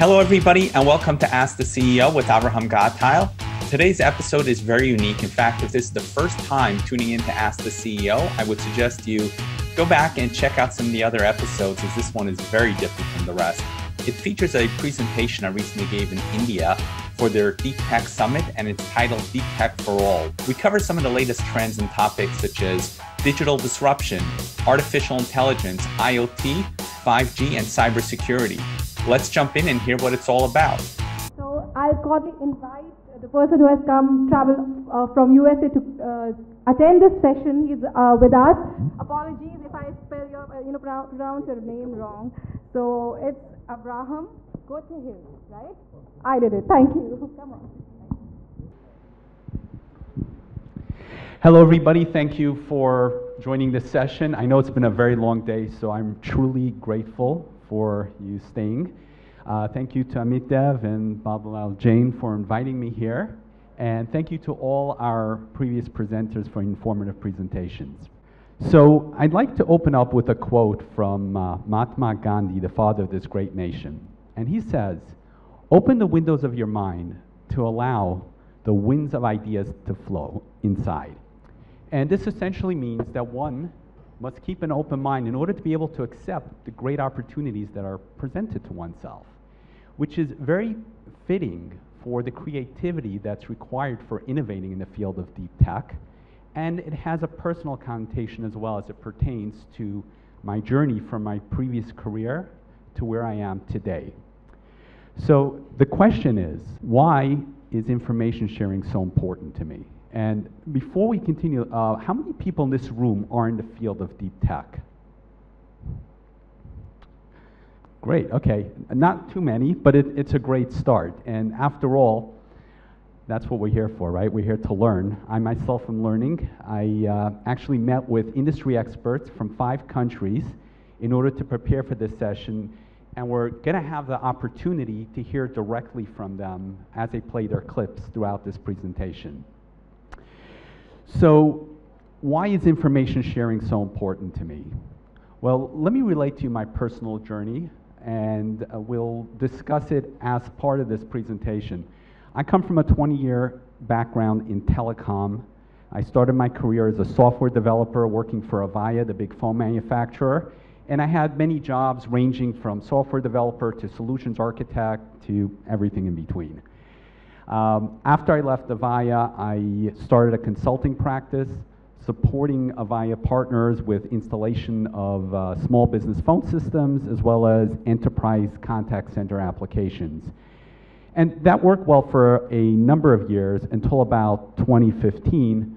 Hello, everybody, and welcome to Ask the CEO with Avrohom Gottheil. Today's episode is very unique. In fact, if this is the first time tuning in to Ask the CEO, I would suggest you go back and check out some of the other episodes, as this one is very different from the rest. It features a presentation I recently gave in India for their Deep Tech Summit, and it's titled Deep Tech for All. We cover some of the latest trends and topics such as digital disruption, artificial intelligence, IoT, 5G, and cybersecurity. Let's jump in and hear what it's all about. So I'll cordially invite the person who has come travel uh, from USA to uh, attend this session. He's uh, with us. Apologies if I spell your, uh, you know, pronounce your name wrong. So it's Avrohom Gottheil, right? I did it. Thank you. Come on. Hello, everybody. Thank you for joining this session. I know it's been a very long day, so I'm truly grateful for you staying. Uh, thank you to Amit Dev and Babalal Jain for inviting me here. And thank you to all our previous presenters for informative presentations. So I'd like to open up with a quote from uh, Mahatma Gandhi, the father of this great nation. And he says, Open the windows of your mind to allow the winds of ideas to flow inside. And this essentially means that one must keep an open mind in order to be able to accept the great opportunities that are presented to oneself, which is very fitting for the creativity that's required for innovating in the field of deep tech. And it has a personal connotation as well as it pertains to my journey from my previous career to where I am today. So the question is, why is information sharing so important to me? And before we continue, uh, how many people in this room are in the field of deep tech? Great, okay. Not too many, but it, it's a great start. And after all, that's what we're here for, right? We're here to learn. I myself am learning. I uh, actually met with industry experts from five countries in order to prepare for this session, and we're going to have the opportunity to hear directly from them as they play their clips throughout this presentation. So, why is information sharing so important to me? Well, let me relate to you my personal journey, and uh, we'll discuss it as part of this presentation. I come from a 20 year background in telecom. I started my career as a software developer working for Avaya, the big phone manufacturer, and I had many jobs ranging from software developer to solutions architect to everything in between. Um, after I left Avaya, I started a consulting practice supporting Avaya partners with installation of uh, small business phone systems as well as enterprise contact center applications. And that worked well for a number of years until about 2015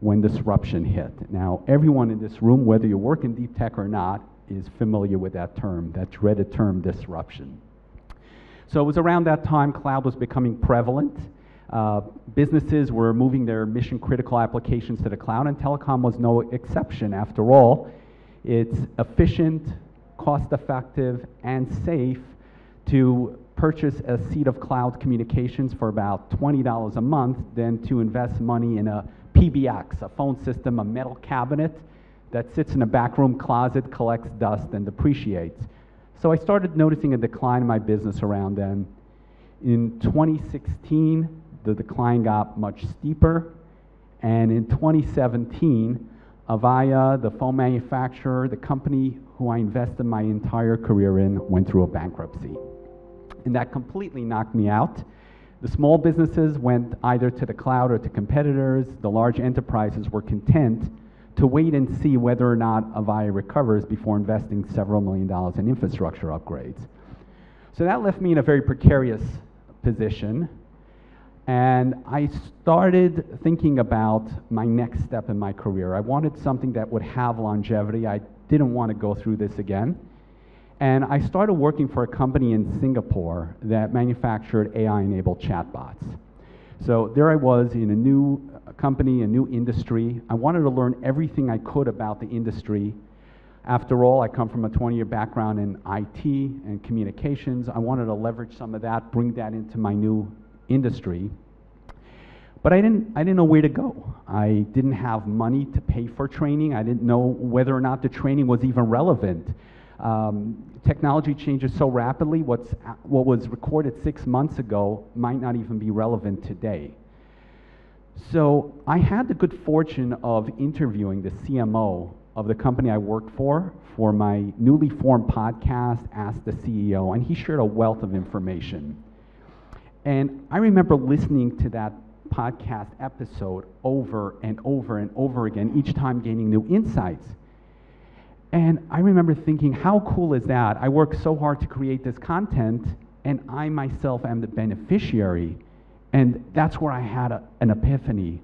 when disruption hit. Now, everyone in this room, whether you work in deep tech or not, is familiar with that term, that dreaded term disruption. So it was around that time cloud was becoming prevalent. Uh, businesses were moving their mission critical applications to the cloud, and telecom was no exception. After all, it's efficient, cost effective, and safe to purchase a seat of cloud communications for about $20 a month than to invest money in a PBX, a phone system, a metal cabinet that sits in a backroom closet, collects dust, and depreciates. So I started noticing a decline in my business around then. In 2016, the decline got much steeper. And in 2017, Avaya, the phone manufacturer, the company who I invested my entire career in, went through a bankruptcy. And that completely knocked me out. The small businesses went either to the cloud or to competitors. The large enterprises were content to wait and see whether or not Avaya recovers before investing several million dollars in infrastructure upgrades. So that left me in a very precarious position. And I started thinking about my next step in my career. I wanted something that would have longevity. I didn't want to go through this again. And I started working for a company in Singapore that manufactured AI enabled chatbots. So there I was in a new company, a new industry. I wanted to learn everything I could about the industry. After all, I come from a 20 year background in IT and communications. I wanted to leverage some of that, bring that into my new industry. But I didn't, I didn't know where to go. I didn't have money to pay for training. I didn't know whether or not the training was even relevant. Um, technology changes so rapidly, what's, what was recorded six months ago might not even be relevant today. So I had the good fortune of interviewing the CMO of the company I worked for for my newly formed podcast, Ask the CEO, and he shared a wealth of information. And I remember listening to that podcast episode over and over and over again, each time gaining new insights. And I remember thinking, how cool is that? I worked so hard to create this content, and I myself am the beneficiary. And that's where I had a, an epiphany.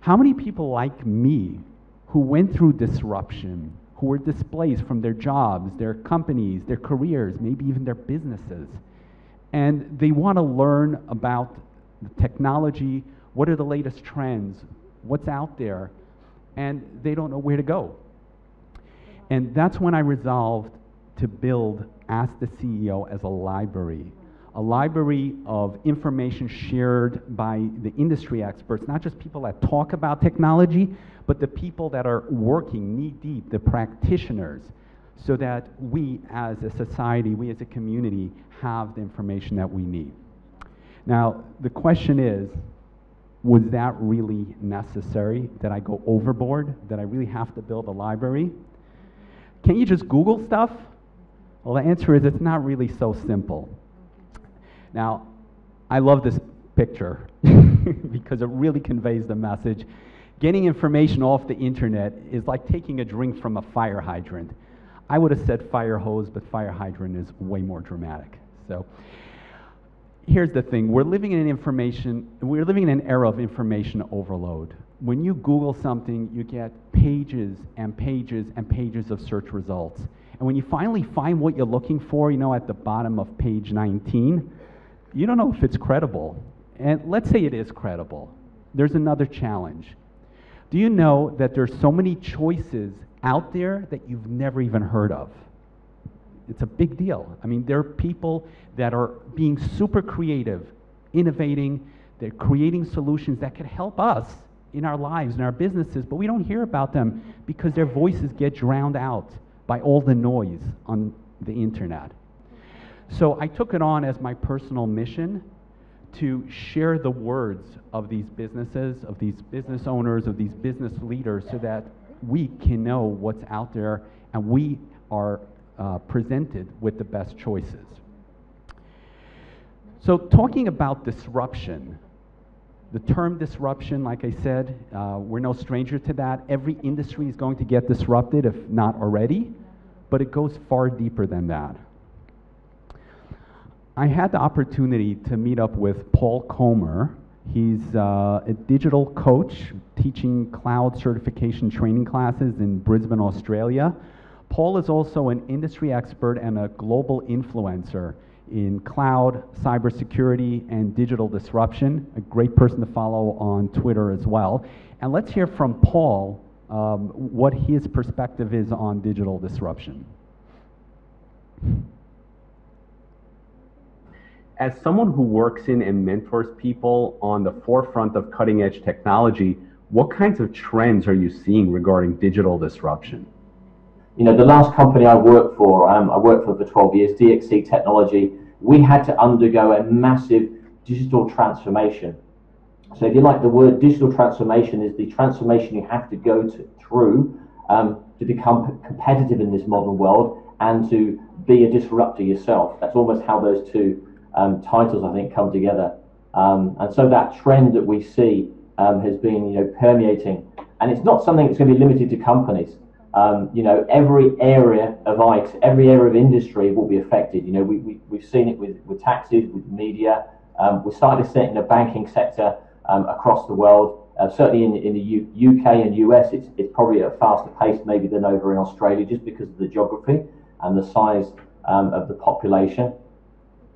How many people like me who went through disruption, who were displaced from their jobs, their companies, their careers, maybe even their businesses, and they want to learn about the technology, what are the latest trends, what's out there, and they don't know where to go. And that's when I resolved to build Ask the CEO as a library. A library of information shared by the industry experts, not just people that talk about technology, but the people that are working knee deep, the practitioners, so that we as a society, we as a community, have the information that we need. Now, the question is, was that really necessary? Did I go overboard? Did I really have to build a library? Can't you just Google stuff? Well, the answer is it's not really so simple. Now, I love this picture because it really conveys the message. Getting information off the internet is like taking a drink from a fire hydrant. I would have said fire hose, but fire hydrant is way more dramatic. So here's the thing we're living in an information we're living in an era of information overload when you google something you get pages and pages and pages of search results and when you finally find what you're looking for you know at the bottom of page 19 you don't know if it's credible. And let's say it is credible. There's another challenge. Do you know that there's so many choices out there that you've never even heard of? It's a big deal. I mean, there are people that are being super creative, innovating, they're creating solutions that could help us in our lives, and our businesses, but we don't hear about them because their voices get drowned out by all the noise on the internet. So I took it on as my personal mission to share the words of these businesses, of these business owners, of these business leaders, so that we can know what's out there and we are uh, presented with the best choices. So, talking about disruption, the term disruption, like I said, uh, we're no stranger to that. Every industry is going to get disrupted, if not already, but it goes far deeper than that. I had the opportunity to meet up with Paul Colmer. He's uh, a digital coach teaching cloud certification training classes in Brisbane, Australia. Paul is also an industry expert and a global influencer in cloud, cybersecurity, and digital disruption. A great person to follow on Twitter as well. And let's hear from Paul um, what his perspective is on digital disruption. As someone who works in and mentors people on the forefront of cutting edge technology, what kinds of trends are you seeing regarding digital disruption? you know, the last company I worked for, um, I worked for for 12 years, DXC Technology, we had to undergo a massive digital transformation. So if you like, the word digital transformation is the transformation you have to go to, through um, to become competitive in this modern world and to be a disruptor yourself. That's almost how those two um, titles, I think, come together. Um, and so that trend that we see um, has been, you know, permeating. And it's not something that's going to be limited to companies um, you know, every area of IT, every area of industry will be affected. You know, we, we, we've seen it with, with taxes, with media. Um, we're starting to see it in the banking sector across the world. Uh, certainly in, in the U- UK and US, it's, it's probably at a faster pace maybe than over in Australia just because of the geography and the size um, of the population.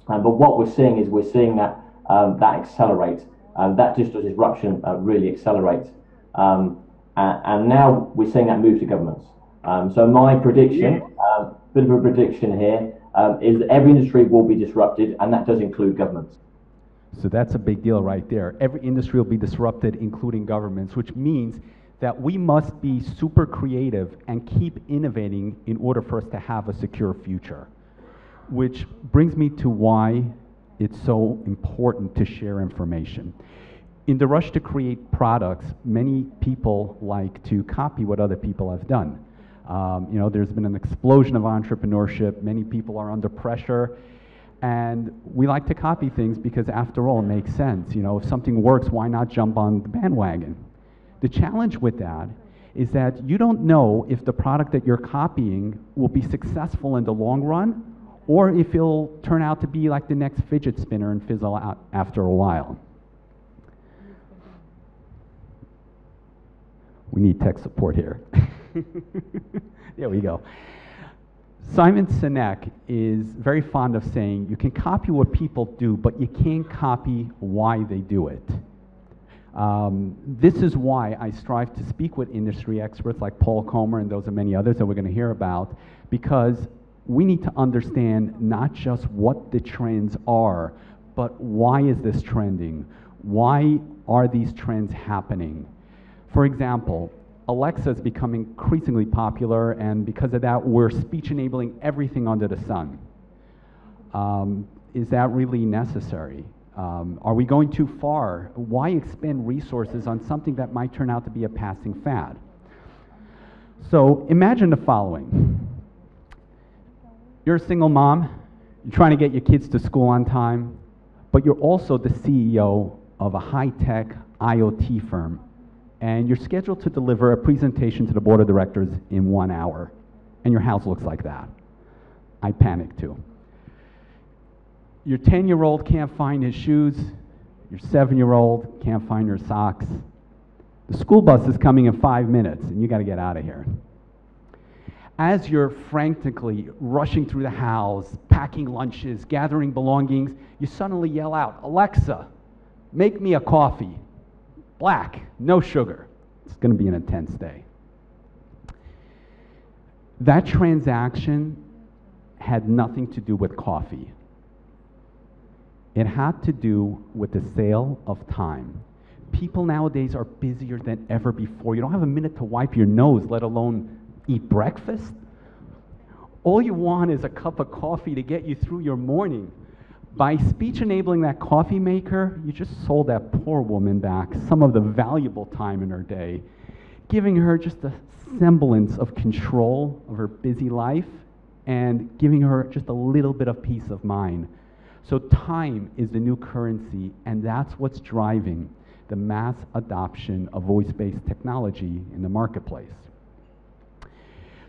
Um, but what we're seeing is we're seeing that um, that accelerate. that digital disruption uh, really accelerates. Um, uh, and now we're seeing that move to governments. Um, so my prediction, um, bit of a prediction here, um, is that every industry will be disrupted, and that does include governments. So that's a big deal right there. Every industry will be disrupted, including governments, which means that we must be super creative and keep innovating in order for us to have a secure future. Which brings me to why it's so important to share information. In the rush to create products, many people like to copy what other people have done. Um, you know, there's been an explosion of entrepreneurship. Many people are under pressure. And we like to copy things because, after all, it makes sense. You know, if something works, why not jump on the bandwagon? The challenge with that is that you don't know if the product that you're copying will be successful in the long run or if it'll turn out to be like the next fidget spinner and fizzle out after a while. We need tech support here. there we go. Simon Sinek is very fond of saying you can copy what people do, but you can't copy why they do it. Um, this is why I strive to speak with industry experts like Paul Colmer and those and many others that we're going to hear about, because we need to understand not just what the trends are, but why is this trending? Why are these trends happening? For example, Alexa is becoming increasingly popular, and because of that, we're speech enabling everything under the sun. Um, is that really necessary? Um, are we going too far? Why expend resources on something that might turn out to be a passing fad? So imagine the following you're a single mom, you're trying to get your kids to school on time, but you're also the CEO of a high tech IoT firm, and you're scheduled to deliver a presentation to the board of directors in one hour, and your house looks like that. I panic too. Your 10 year old can't find his shoes. Your seven year old can't find her socks. The school bus is coming in five minutes, and you got to get out of here. As you're frantically rushing through the house, packing lunches, gathering belongings, you suddenly yell out, Alexa, make me a coffee. Black, no sugar. It's going to be an intense day. That transaction had nothing to do with coffee. It had to do with the sale of time. People nowadays are busier than ever before. You don't have a minute to wipe your nose, let alone eat breakfast. All you want is a cup of coffee to get you through your morning. By speech enabling that coffee maker, you just sold that poor woman back some of the valuable time in her day, giving her just a semblance of control of her busy life and giving her just a little bit of peace of mind. So time is the new currency, and that's what's driving the mass adoption of voice-based technology in the marketplace.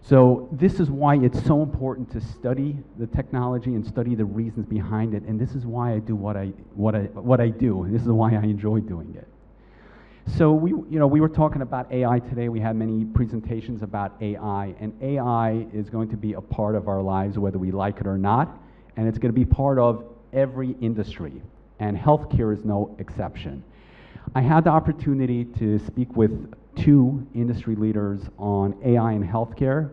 So this is why it's so important to study the technology and study the reasons behind it, and this is why I do what I, what I, what I do. And this is why I enjoy doing it. So we, you know, we were talking about AI today. We had many presentations about AI, and AI is going to be a part of our lives whether we like it or not, and it's going to be part of every industry, and healthcare is no exception. I had the opportunity to speak with two industry leaders on AI in healthcare,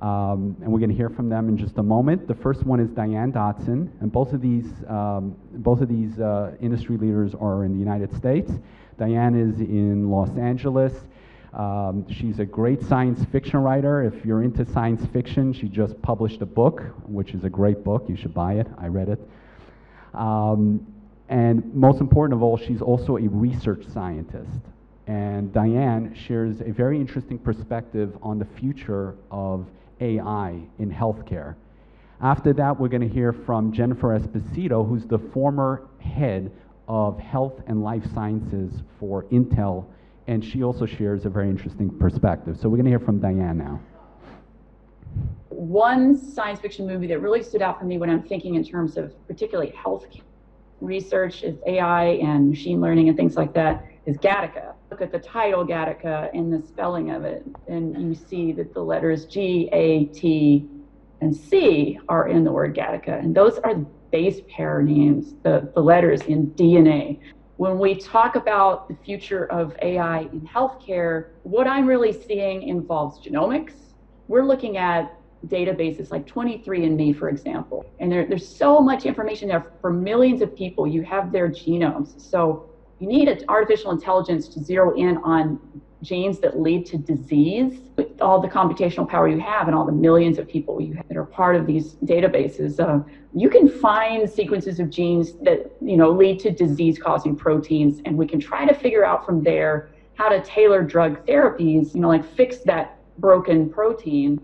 um, and we're going to hear from them in just a moment. The first one is Dianne Dotson, and both of these, um, both of these uh, industry leaders are in the United States. Dianne is in Los Angeles. Um, she's a great science fiction writer. If you're into science fiction, she just published a book, which is a great book. You should buy it. I read it. Um, and most important of all, she's also a research scientist. And Dianne shares a very interesting perspective on the future of AI in healthcare. After that, we're going to hear from Jennifer Esposito, who's the former head of health and life sciences for Intel, and she also shares a very interesting perspective. So we're going to hear from Dianne now. One science fiction movie that really stood out for me when I'm thinking in terms of particularly health research is AI and machine learning and things like that is Gattaca. Look at the title Gattaca and the spelling of it, and you see that the letters G, A, T, and C are in the word Gattaca, and those are the base pair names, the, the letters in DNA. When we talk about the future of AI in healthcare, what I'm really seeing involves genomics. We're looking at databases like 23andMe, for example. And there, there's so much information there for millions of people. You have their genomes. So you need artificial intelligence to zero in on genes that lead to disease, with all the computational power you have and all the millions of people you have that are part of these databases, uh, you can find sequences of genes that you know lead to disease-causing proteins, and we can try to figure out from there how to tailor drug therapies, you know, like fix that broken protein.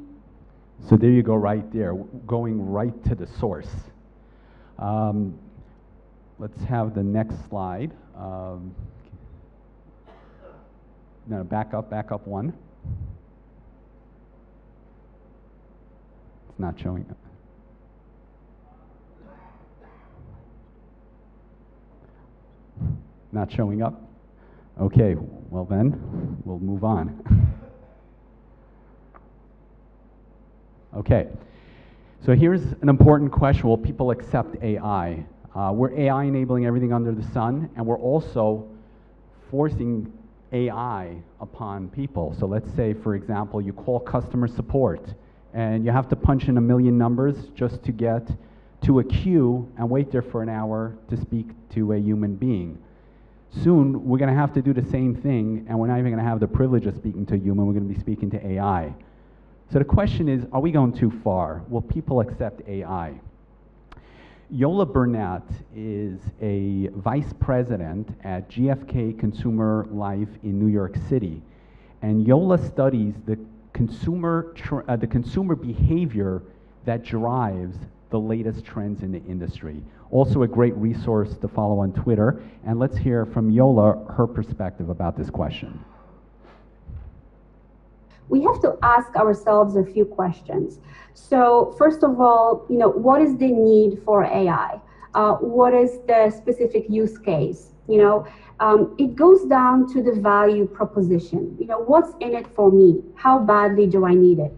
So there you go, right there, going right to the source. Um, let's have the next slide. Um, no, back up, back up one. It's not showing up. Not showing up? Okay, well then, we'll move on. okay, so here's an important question Will people accept AI? Uh, we're AI enabling everything under the sun, and we're also forcing AI upon people. So let's say, for example, you call customer support and you have to punch in a million numbers just to get to a queue and wait there for an hour to speak to a human being. Soon, we're going to have to do the same thing, and we're not even going to have the privilege of speaking to a human, we're going to be speaking to AI. So the question is are we going too far? Will people accept AI? Jola Burnett is a vice president at GfK Consumer Life in New York City. And Jola studies the consumer, uh, the consumer behavior that drives the latest trends in the industry. Also, a great resource to follow on Twitter. And let's hear from Jola her perspective about this question we have to ask ourselves a few questions. So, first of all, you know, what is the need for AI? Uh, what is the specific use case? You know, um, it goes down to the value proposition. You know, what's in it for me? How badly do I need it?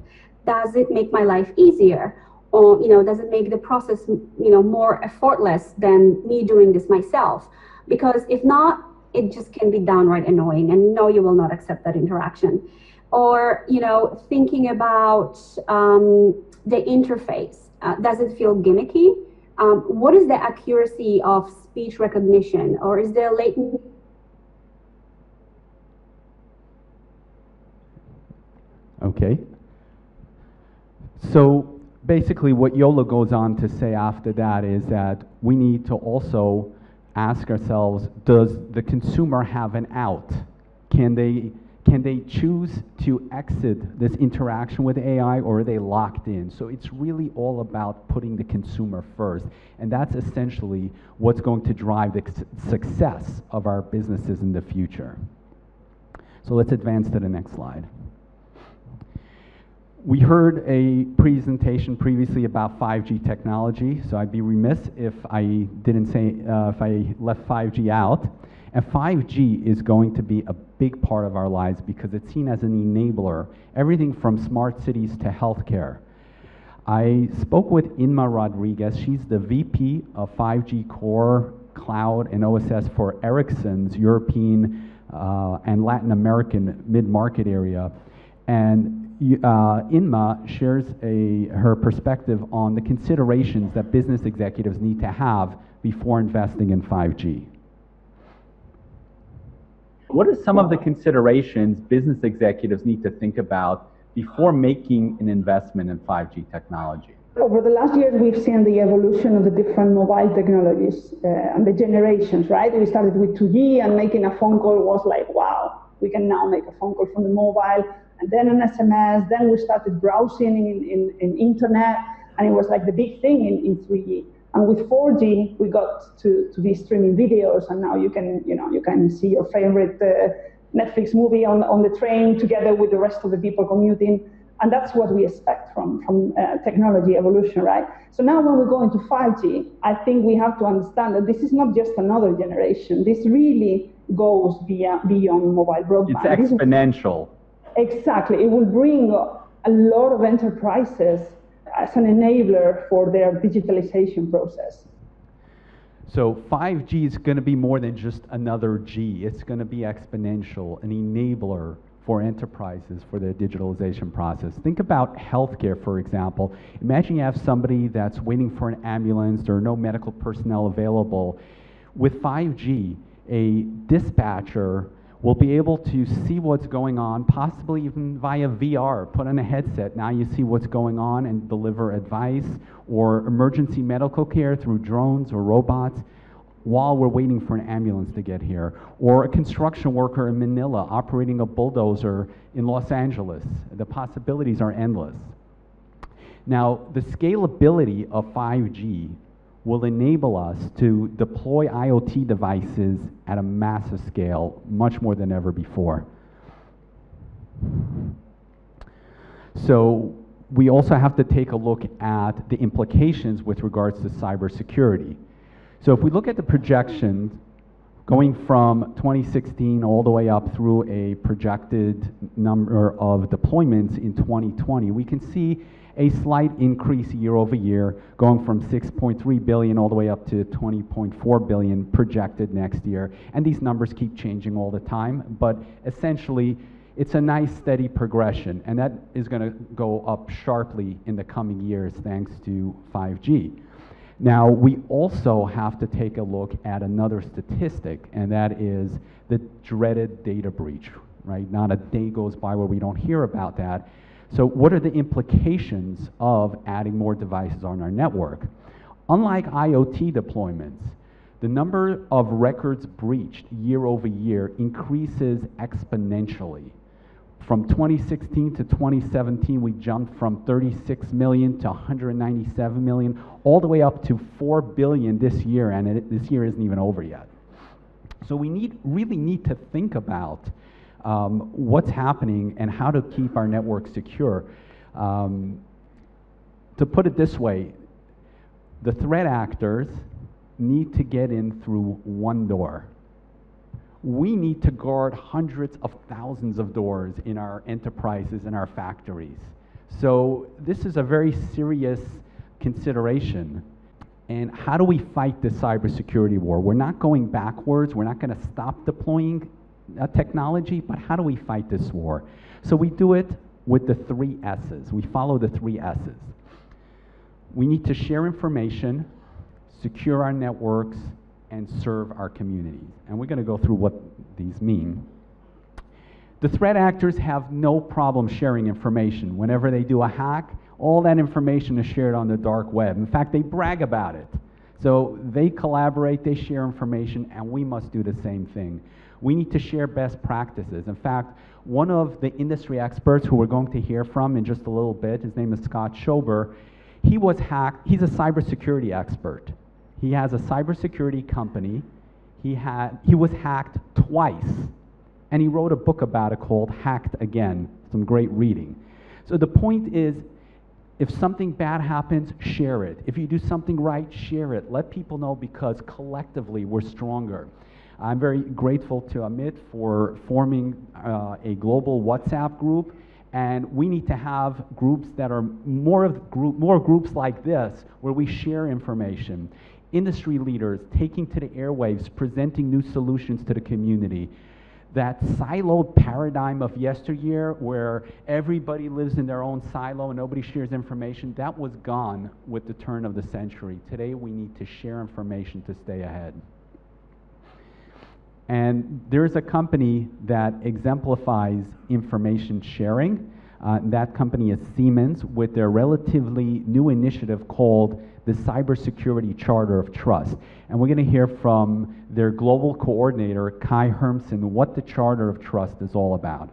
Does it make my life easier? Or, you know, does it make the process, you know, more effortless than me doing this myself? Because if not, it just can be downright annoying and no, you will not accept that interaction or you know thinking about um, the interface. Uh, does it feel gimmicky? Um, what is the accuracy of speech recognition or is there latent okay. So basically what Jola goes on to say after that is that we need to also ask ourselves does the consumer have an out? Can they can they choose to exit this interaction with AI or are they locked in? So it's really all about putting the consumer first. And that's essentially what's going to drive the success of our businesses in the future. So let's advance to the next slide. We heard a presentation previously about 5G technology, so I'd be remiss if I didn't say, uh, if I left 5G out. And 5G is going to be a big part of our lives because it's seen as an enabler, everything from smart cities to healthcare. I spoke with Inma Rodriguez. She's the VP of 5G Core, Cloud, and OSS for Ericsson's European uh, and Latin American mid-market area. And uh, Inma shares a, her perspective on the considerations that business executives need to have before investing in 5G. What are some of the considerations business executives need to think about before making an investment in 5G technology? Over the last years, we've seen the evolution of the different mobile technologies uh, and the generations, right? We started with 2G, and making a phone call was like, wow, we can now make a phone call from the mobile, and then an SMS. Then we started browsing in, in, in internet, and it was like the big thing in, in 3G. And with 4G, we got to, to be streaming videos, and now you can, you know, you can see your favorite uh, Netflix movie on, on the train together with the rest of the people commuting. And that's what we expect from, from uh, technology evolution, right? So now when we go into 5G, I think we have to understand that this is not just another generation. This really goes beyond, beyond mobile broadband. It's exponential. exactly. It will bring a lot of enterprises as an enabler for their digitalization process. So 5G is going to be more than just another G. It's going to be exponential, an enabler for enterprises for their digitalization process. Think about healthcare, for example. Imagine you have somebody that's waiting for an ambulance, there are no medical personnel available. With 5G, a dispatcher We'll be able to see what's going on, possibly even via VR. Put on a headset, now you see what's going on and deliver advice or emergency medical care through drones or robots while we're waiting for an ambulance to get here. Or a construction worker in Manila operating a bulldozer in Los Angeles. The possibilities are endless. Now, the scalability of 5G will enable us to deploy IoT devices at a massive scale, much more than ever before. So we also have to take a look at the implications with regards to cybersecurity. So if we look at the projections going from 2016 all the way up through a projected number of deployments in 2020, we can see a slight increase year over year, going from 6.3 billion all the way up to 20.4 billion projected next year. And these numbers keep changing all the time, but essentially, it's a nice steady progression, and that is going to go up sharply in the coming years thanks to 5G. Now, we also have to take a look at another statistic, and that is the dreaded data breach, right? Not a day goes by where we don't hear about that. So what are the implications of adding more devices on our network? Unlike IoT deployments, the number of records breached year over year increases exponentially. From 2016 to 2017, we jumped from 36 million to 197 million, all the way up to 4 billion this year, and it, this year isn't even over yet. So we need, really need to think about um, what's happening and how to keep our network secure. Um, to put it this way, the threat actors need to get in through one door. We need to guard hundreds of thousands of doors in our enterprises and our factories. So this is a very serious consideration. And how do we fight this cybersecurity war? We're not going backwards. We're not going to stop deploying technology, but how do we fight this war? So we do it with the three S's. We follow the three S's. We need to share information, secure our networks, and serve our communities. And we're going to go through what these mean. The threat actors have no problem sharing information. Whenever they do a hack, all that information is shared on the dark web. In fact, they brag about it. So they collaborate, they share information, and we must do the same thing. We need to share best practices. In fact, one of the industry experts who we're going to hear from in just a little bit, his name is Scott Schober, he was hacked, he's a cybersecurity expert. He has a cybersecurity company. He, had, he was hacked twice, and he wrote a book about it called Hacked Again. Some great reading. So the point is, if something bad happens, share it. If you do something right, share it. Let people know because collectively we're stronger. I'm very grateful to Amit for forming uh, a global WhatsApp group. And we need to have groups that are more of group, more groups like this, where we share information. Industry leaders taking to the airwaves, presenting new solutions to the community. That siloed paradigm of yesteryear, where everybody lives in their own silo and nobody shares information, that was gone with the turn of the century. Today, we need to share information to stay ahead. And there's a company that exemplifies information sharing. Uh, that company is Siemens with their relatively new initiative called the Cybersecurity Charter of Trust. And we're going to hear from their global coordinator, Kai Hermsen, what the Charter of Trust is all about.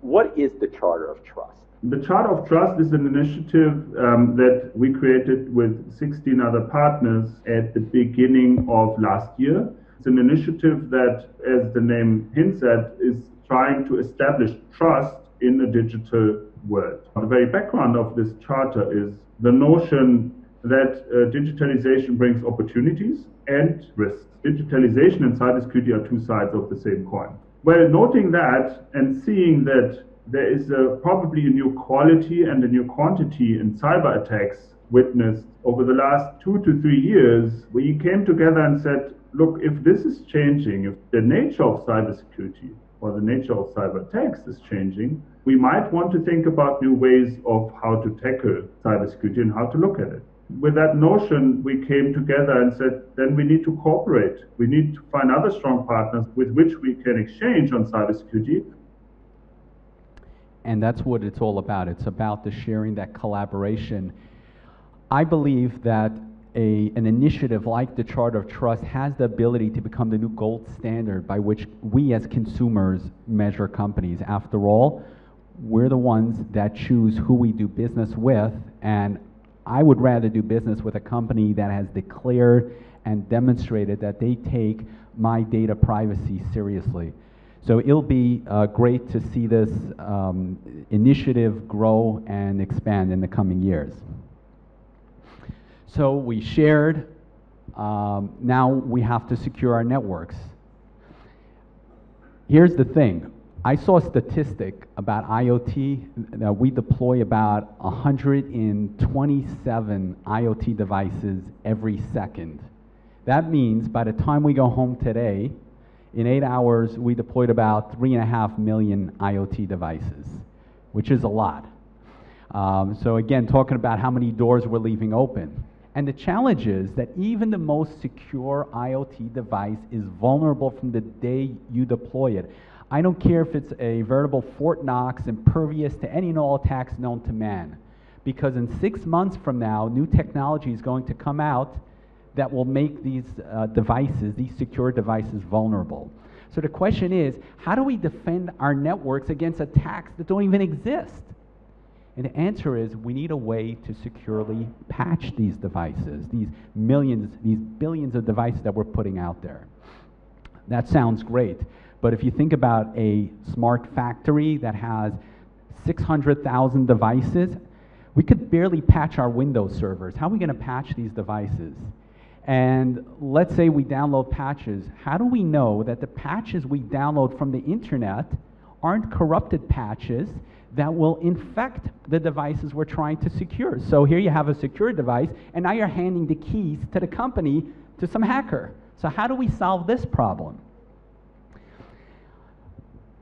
What is the Charter of Trust? The Charter of Trust is an initiative um, that we created with 16 other partners at the beginning of last year. It's an initiative that, as the name hints at, is trying to establish trust in the digital world. The very background of this charter is the notion that uh, digitalization brings opportunities and risks. Digitalization and cybersecurity are two sides of the same coin. Well, noting that and seeing that there is a, probably a new quality and a new quantity in cyber attacks witnessed over the last two to three years, we came together and said, look, if this is changing, if the nature of cybersecurity or the nature of cyber attacks is changing, we might want to think about new ways of how to tackle cybersecurity and how to look at it. with that notion, we came together and said, then we need to cooperate. We need to find other strong partners with which we can exchange on cybersecurity. And that's what it's all about. It's about the sharing, that collaboration. I believe that a, an initiative like the Charter of Trust has the ability to become the new gold standard by which we as consumers measure companies. After all, we're the ones that choose who we do business with, and I would rather do business with a company that has declared and demonstrated that they take my data privacy seriously. So it'll be uh, great to see this um, initiative grow and expand in the coming years. So we shared. Um, now we have to secure our networks. Here's the thing. I saw a statistic about IoT that we deploy about 127 IoT devices every second. That means by the time we go home today, in eight hours, we deployed about three and a half million IoT devices, which is a lot. Um, so again, talking about how many doors we're leaving open. And the challenge is that even the most secure IoT device is vulnerable from the day you deploy it. I don't care if it's a veritable Fort Knox impervious to any and all attacks known to man. Because in six months from now, new technology is going to come out that will make these uh, devices, these secure devices, vulnerable. So the question is, how do we defend our networks against attacks that don't even exist? And the answer is we need a way to securely patch these devices, these millions, these billions of devices that we're putting out there. That sounds great. But if you think about a smart factory that has 600,000 devices, we could barely patch our Windows servers. How are we going to patch these devices? And let's say we download patches. How do we know that the patches we download from the internet aren't corrupted patches that will infect the devices we're trying to secure? So here you have a secure device, and now you're handing the keys to the company to some hacker. So how do we solve this problem?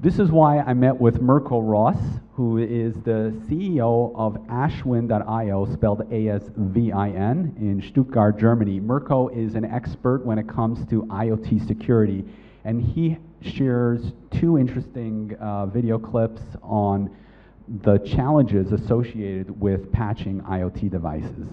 This is why I met with Mirko Ross, who is the CEO of Asvin.io, spelled A-S-V-I-N, in Stuttgart, Germany. Mirko is an expert when it comes to IoT security, and he shares two interesting uh, video clips on the challenges associated with patching IoT devices.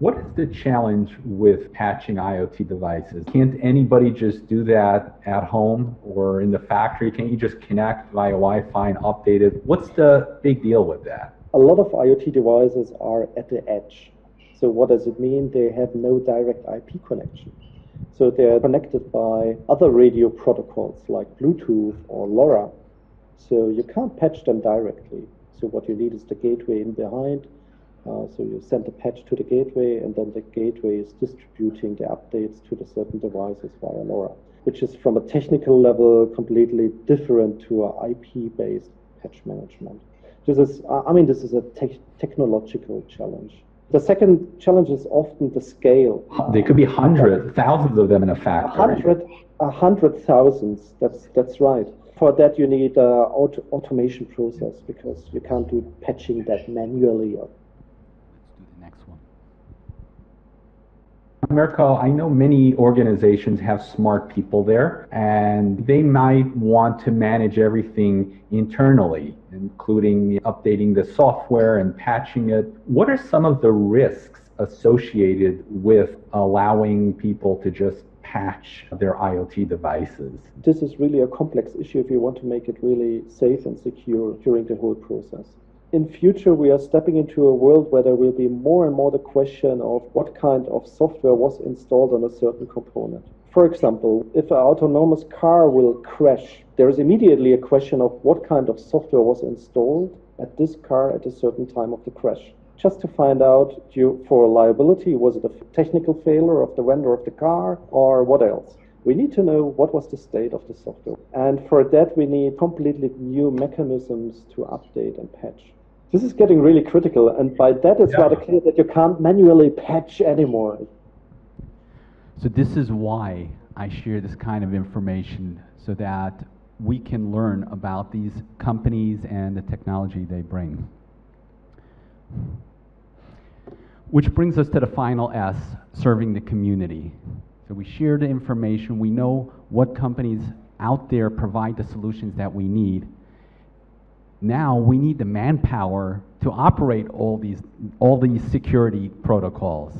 What is the challenge with patching IoT devices? Can't anybody just do that at home or in the factory? Can't you just connect via Wi Fi and update it? What's the big deal with that? A lot of IoT devices are at the edge. So, what does it mean? They have no direct IP connection. So, they're connected by other radio protocols like Bluetooth or LoRa. So, you can't patch them directly. So, what you need is the gateway in behind uh, so you send a patch to the gateway, and then the gateway is distributing the updates to the certain devices via LoRa, which is from a technical level completely different to a IP-based patch management. This is, I mean, this is a te technological challenge. The second challenge is often the scale. There could be hundreds, thousands of them in a factory. A hundred, a hundred thousands. That's that's right. For that, you need an auto automation process because you can't do patching that manually Mirko, I know many organizations have smart people there, and they might want to manage everything internally, including updating the software and patching it. What are some of the risks associated with allowing people to just patch their IoT devices? This is really a complex issue if you want to make it really safe and secure during the whole process in future we are stepping into a world where there will be more and more the question of what kind of software was installed on a certain component. For example, if an autonomous car will crash, there is immediately a question of what kind of software was installed at this car at a certain time of the crash. Just to find out for liability, was it a technical failure of the vendor of the car or what else? We need to know what was the state of the software. And for that, we need completely new mechanisms to update and patch. This is getting really critical, and by that it's yeah. rather clear that you can't manually patch anymore. So this is why I share this kind of information so that we can learn about these companies and the technology they bring. Which brings us to the final S, serving the community. So we share the information, we know what companies out there provide the solutions that we need. Now we need the manpower to operate all these, all these security protocols.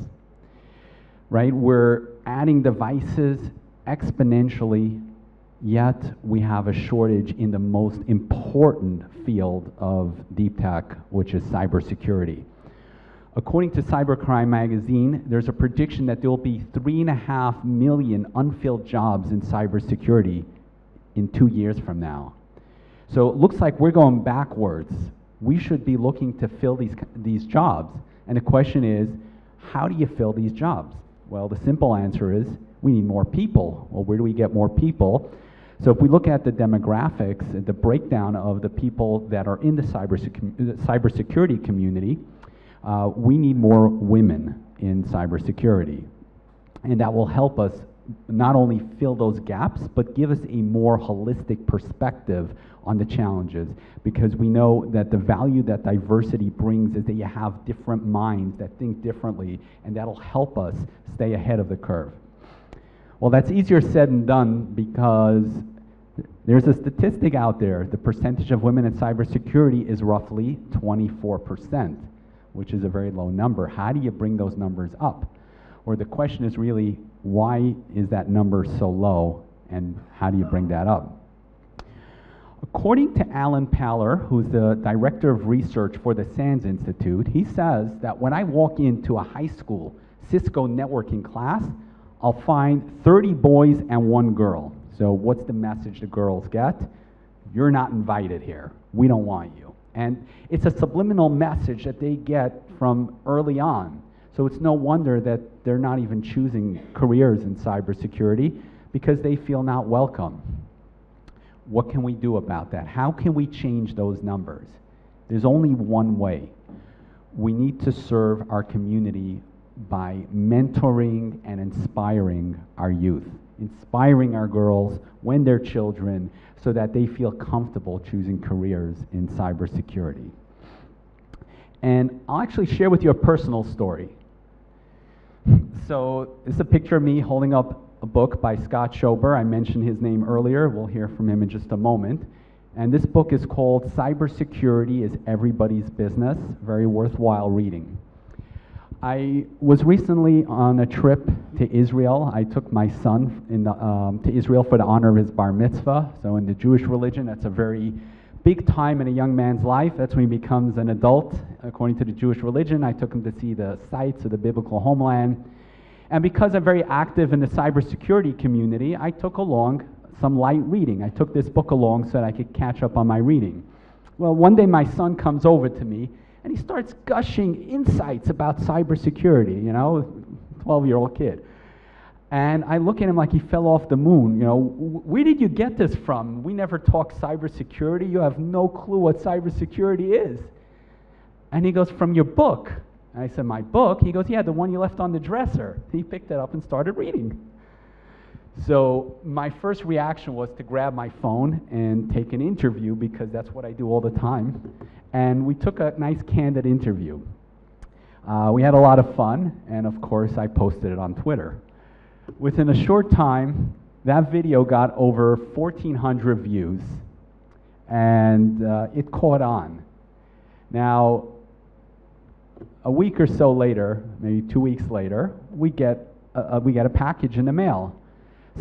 Right? We're adding devices exponentially, yet we have a shortage in the most important field of deep tech, which is cybersecurity. According to Cybercrime Magazine, there's a prediction that there will be three and a half million unfilled jobs in cybersecurity in two years from now. So it looks like we're going backwards. We should be looking to fill these, these jobs. And the question is, how do you fill these jobs? Well, the simple answer is we need more people. Well, where do we get more people? So if we look at the demographics, the breakdown of the people that are in the cybersec- cybersecurity community, uh, we need more women in cybersecurity. And that will help us not only fill those gaps, but give us a more holistic perspective on the challenges because we know that the value that diversity brings is that you have different minds that think differently, and that'll help us stay ahead of the curve. Well, that's easier said than done because there's a statistic out there. The percentage of women in cybersecurity is roughly 24%, which is a very low number. How do you bring those numbers up? Or the question is really, why is that number so low, and how do you bring that up? According to Alan Paller, who's the director of research for the SANS Institute, he says that when I walk into a high school Cisco networking class, I'll find 30 boys and one girl. So, what's the message the girls get? You're not invited here. We don't want you. And it's a subliminal message that they get from early on. So, it's no wonder that they're not even choosing careers in cybersecurity because they feel not welcome. What can we do about that? How can we change those numbers? There's only one way. We need to serve our community by mentoring and inspiring our youth, inspiring our girls when they're children so that they feel comfortable choosing careers in cybersecurity. And I'll actually share with you a personal story. So, this is a picture of me holding up a book by Scott Schober. I mentioned his name earlier. We'll hear from him in just a moment. And this book is called Cybersecurity is Everybody's Business. Very worthwhile reading. I was recently on a trip to Israel. I took my son the, um, to Israel for the honor of his bar mitzvah. So, in the Jewish religion, that's a very big time in a young man's life. That's when he becomes an adult, according to the Jewish religion. I took him to see the sites of the biblical homeland. And because I'm very active in the cybersecurity community, I took along some light reading. I took this book along so that I could catch up on my reading. Well, one day my son comes over to me and he starts gushing insights about cybersecurity, you know, 12 year old kid. And I look at him like he fell off the moon. You know, where did you get this from? We never talk cybersecurity. You have no clue what cybersecurity is. And he goes, From your book. And I said, My book? He goes, Yeah, the one you left on the dresser. He picked it up and started reading. So my first reaction was to grab my phone and take an interview because that's what I do all the time. And we took a nice candid interview. Uh, we had a lot of fun, and of course, I posted it on Twitter. Within a short time, that video got over 1,400 views, and uh, it caught on. Now, a week or so later, maybe two weeks later, we get, a, we get a package in the mail.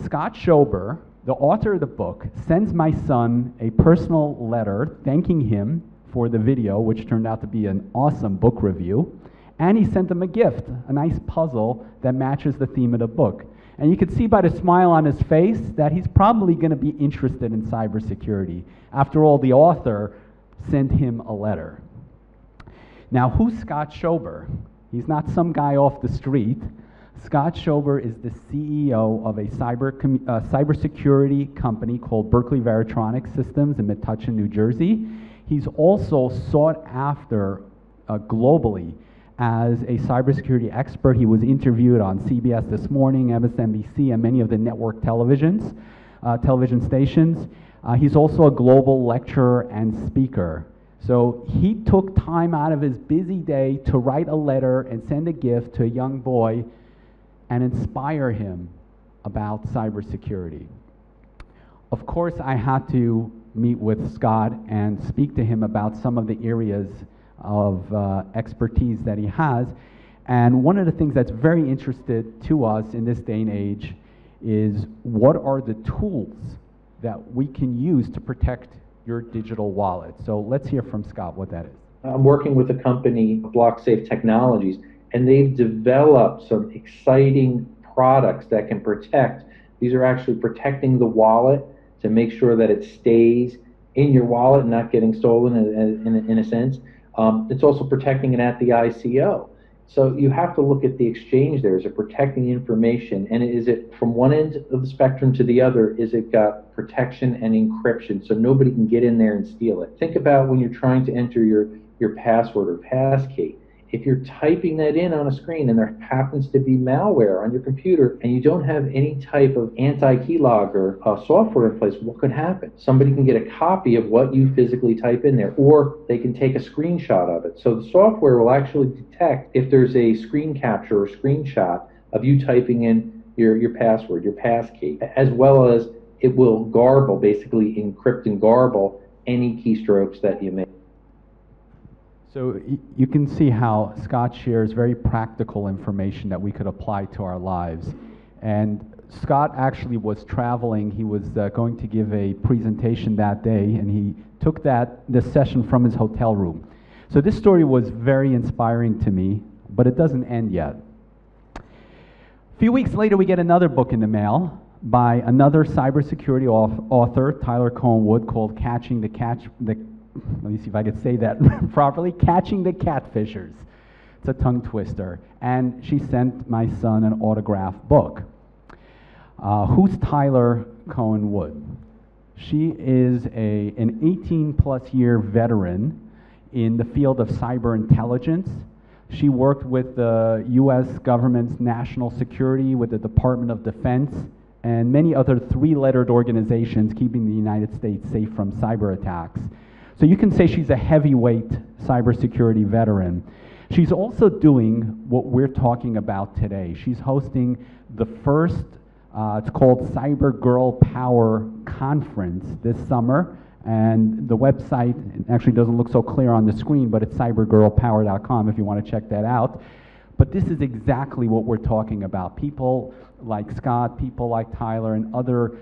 Scott Schober, the author of the book, sends my son a personal letter thanking him for the video, which turned out to be an awesome book review. And he sent him a gift, a nice puzzle that matches the theme of the book. And you can see by the smile on his face that he's probably going to be interested in cybersecurity. After all, the author sent him a letter. Now, who's Scott Schober? He's not some guy off the street. Scott Schober is the CEO of a cyber com- uh, cybersecurity company called Berkeley Varitronic Systems in Metuchen, New Jersey. He's also sought after uh, globally as a cybersecurity expert. He was interviewed on CBS this morning, MSNBC, and many of the network televisions, uh, television stations. Uh, he's also a global lecturer and speaker. So he took time out of his busy day to write a letter and send a gift to a young boy and inspire him about cybersecurity. Of course, I had to meet with Scott and speak to him about some of the areas of uh, expertise that he has. And one of the things that's very interested to us in this day and age is what are the tools that we can use to protect your digital wallet. So let's hear from Scott what that is. I'm working with a company, BlockSafe Technologies, and they've developed some exciting products that can protect. These are actually protecting the wallet to make sure that it stays in your wallet not getting stolen in, in, in a sense. Um, it's also protecting it at the ICO. So you have to look at the exchange there. Is it protecting information? And is it from one end of the spectrum to the other? Is it got protection and encryption so nobody can get in there and steal it? Think about when you're trying to enter your, your password or passkey if you're typing that in on a screen and there happens to be malware on your computer and you don't have any type of anti-keylogger uh, software in place, what could happen? Somebody can get a copy of what you physically type in there, or they can take a screenshot of it. So the software will actually detect if there's a screen capture or screenshot of you typing in your, your password, your passkey, as well as it will garble, basically encrypt and garble any keystrokes that you make. So you can see how Scott shares very practical information that we could apply to our lives. And Scott actually was traveling. He was uh, going to give a presentation that day, and he took that this session from his hotel room. So this story was very inspiring to me, but it doesn't end yet. A few weeks later, we get another book in the mail by another cybersecurity author, Tyler Cohen Wood, called "Catching the Catch the let me see if I could say that properly, Catching the Catfishers. It's a tongue twister. And she sent my son an autograph book. Uh, who's Tyler Cohen Wood? She is a, an 18 plus year veteran in the field of cyber intelligence. She worked with the US government's national security, with the Department of Defense, and many other three lettered organizations keeping the United States safe from cyber attacks. So you can say she's a heavyweight cybersecurity veteran. She's also doing what we're talking about today. She's hosting the first, uh, it's called Cyber Girl Power Conference this summer. And the website actually doesn't look so clear on the screen, but it's cybergirlpower.com if you want to check that out. But this is exactly what we're talking about. People like Scott, people like Tyler, and other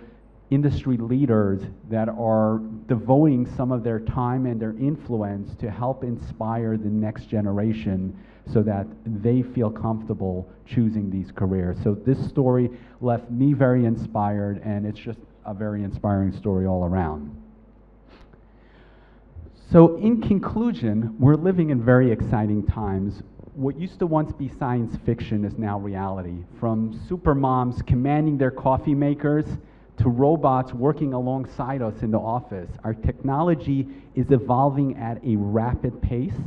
industry leaders that are devoting some of their time and their influence to help inspire the next generation so that they feel comfortable choosing these careers. So this story left me very inspired and it's just a very inspiring story all around. So in conclusion, we're living in very exciting times. What used to once be science fiction is now reality. From super moms commanding their coffee makers to robots working alongside us in the office. Our technology is evolving at a rapid pace,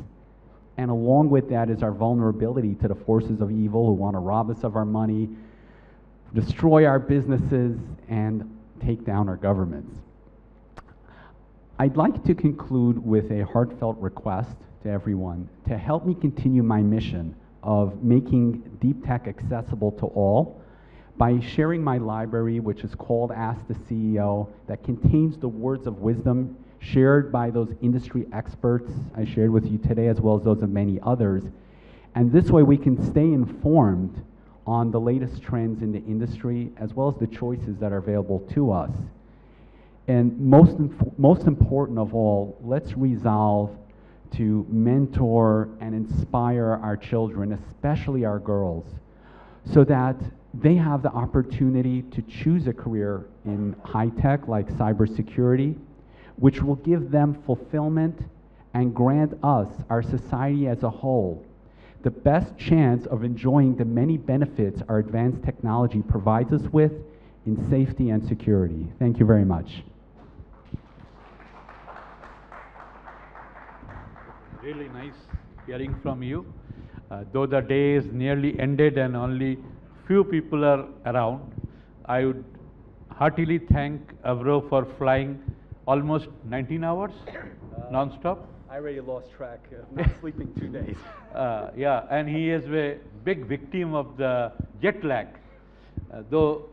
and along with that is our vulnerability to the forces of evil who want to rob us of our money, destroy our businesses, and take down our governments. I'd like to conclude with a heartfelt request to everyone to help me continue my mission of making deep tech accessible to all by sharing my library, which is called Ask the CEO, that contains the words of wisdom shared by those industry experts I shared with you today, as well as those of many others. And this way we can stay informed on the latest trends in the industry, as well as the choices that are available to us. And most, most important of all, let's resolve to mentor and inspire our children, especially our girls, so that they have the opportunity to choose a career in high tech like cybersecurity, which will give them fulfillment and grant us, our society as a whole, the best chance of enjoying the many benefits our advanced technology provides us with in safety and security. Thank you very much. Really nice hearing from you. Uh, though the day is nearly ended and only few people are around. I would heartily thank Avro for flying almost 19 hours uh, non-stop. I already lost track of not sleeping two days. Uh, yeah, and he is a big victim of the jet lag. Uh, though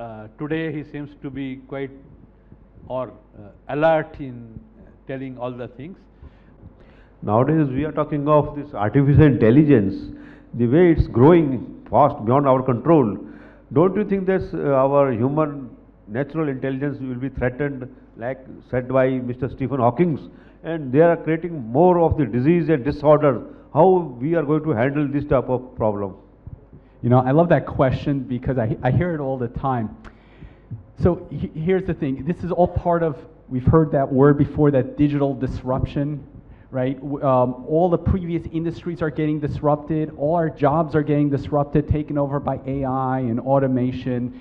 uh, today he seems to be quite or uh, alert in telling all the things. Nowadays, we are talking of this artificial intelligence, the way it's growing fast beyond our control. Don't you think that uh, our human natural intelligence will be threatened, like said by Mr. Stephen Hawking, and they are creating more of the disease and disorders? How we are going to handle this type of problem? You know, I love that question because I, I hear it all the time. So he, here's the thing this is all part of, we've heard that word before, that digital disruption, right? Um, all the previous industries are getting disrupted, all our jobs are getting disrupted, taken over by AI and automation.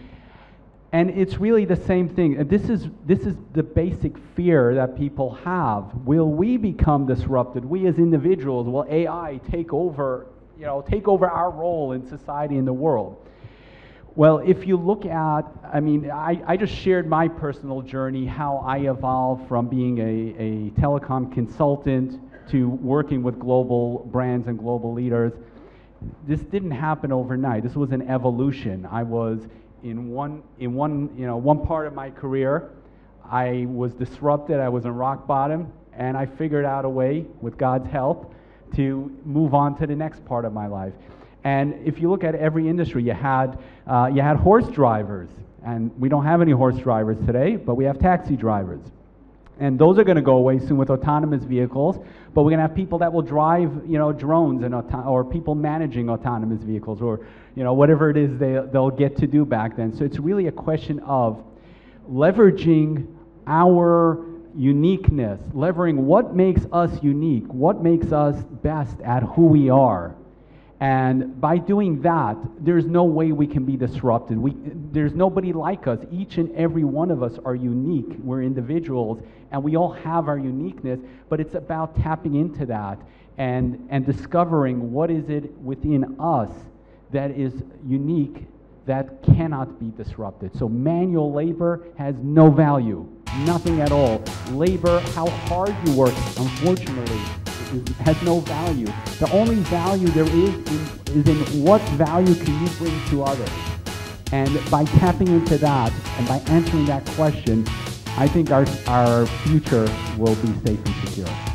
And it's really the same thing. This is, this is the basic fear that people have. Will we become disrupted? We as individuals, will AI take over, you know, take over our role in society and the world? Well, if you look at, I mean, I, I just shared my personal journey, how I evolved from being a, a telecom consultant to working with global brands and global leaders. This didn't happen overnight. This was an evolution. I was in one, in one, you know, one part of my career, I was disrupted. I was in rock bottom, and I figured out a way, with God's help, to move on to the next part of my life. And if you look at every industry, you had, uh, you had horse drivers, and we don't have any horse drivers today, but we have taxi drivers. And those are going to go away soon with autonomous vehicles, but we're going to have people that will drive, you know, drones and auto- or people managing autonomous vehicles or, you know, whatever it is they, they'll get to do back then. So it's really a question of leveraging our uniqueness, leveraging what makes us unique, what makes us best at who we are, and by doing that, there's no way we can be disrupted. We, there's nobody like us. Each and every one of us are unique. We're individuals, and we all have our uniqueness, but it's about tapping into that and, and discovering what is it within us that is unique that cannot be disrupted. So manual labor has no value, nothing at all. Labor, how hard you work, unfortunately, has no value. The only value there is in, is in what value can you bring to others. And by tapping into that and by answering that question, I think our, our future will be safe and secure.